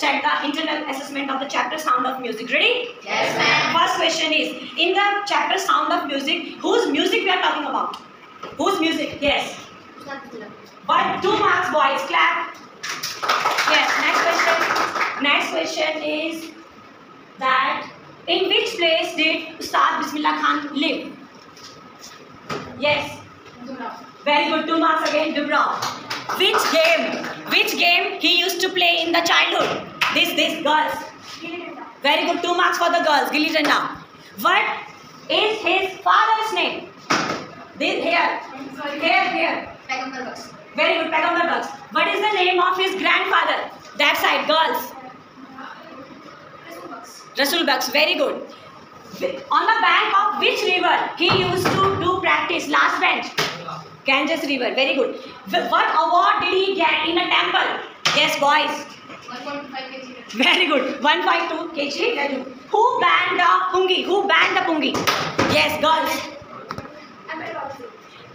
present the internal assessment of the chapter Sound of Music. Ready? Yes, ma'am. First question is in the chapter Sound of Music, whose music we are talking about? Whose music? Yes. But two marks, boys. Clap. Yes. Next question. Next question is that in which place did Ustad Bismillah Khan live? Yes. Very good. Two marks again. Dubra. Which game? Which game he used to play in the childhood? This, this, girls. Very good. Two marks for the girls. Gilly Danda. What is his father's name? This here. Here, here. Very good. Paigambar Bux. What is the name of his grandfather? That side, girls. Rasul Bux. Very good. On the bank of which river he used to do practice? Last bench. Ganges River. Very good. What award did he get in a temple? Yes, boys. Very good. 152 kg. Good. Who banned the pungi? Who banned the pungi? Yes, girls.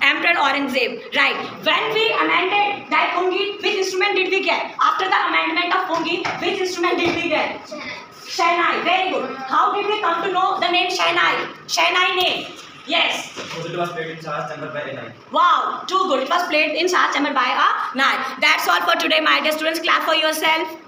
Emperor Aurangzeb. Right. When we amended that pungi, which instrument did we get? After the amendment of pungi, which instrument did we get? Shahnai. Very good. How did we come to know the name Shahnai? Shahnai name. Yes. Because it was played in Shah's chamber by a knight. Wow, too good. It was played in Shah's chamber by a knight. That's all for today, my dear students. Clap for yourself.